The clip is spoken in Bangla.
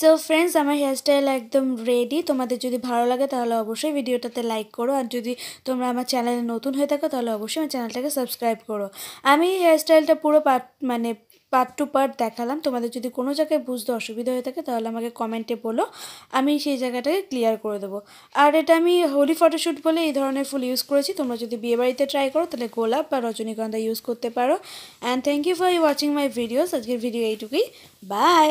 সো ফ্রেন্ডস আমার হেয়ারস্টাইল একদম রেডি তোমাদের যদি ভালো লাগে, তাহলে অবশ্যই ভিডিওটাতে লাইক করো। আর যদি তোমরা আমার চ্যানেলে নতুন হয়ে থাকো, তাহলে অবশ্যই আমার চ্যানেলটাকে সাবস্ক্রাইব করো। আমি হেয়ারস্টাইলটা পুরো পার্ট মানে পার্ট টু পার্ট দেখালাম। তোমাদের যদি কোনো জায়গায় বুঝতে অসুবিধা হয়ে থাকে, তাহলে আমাকে কমেন্টে বলো। আমি সেই জায়গাটাকে ক্লিয়ার করে দেবো। আর এটা আমি হোলি ফটোশ্যুট বলে এই ধরনের ফুল ইউজ করেছি। তোমরা যদি বিয়েবাড়িতে ট্রাই করো, তাহলে গোলাপ বা রজনীগন্ধা ইউজ করতে পারো। And thank you for watching my videos আজকের ভিডিও এইটুকুই। বাই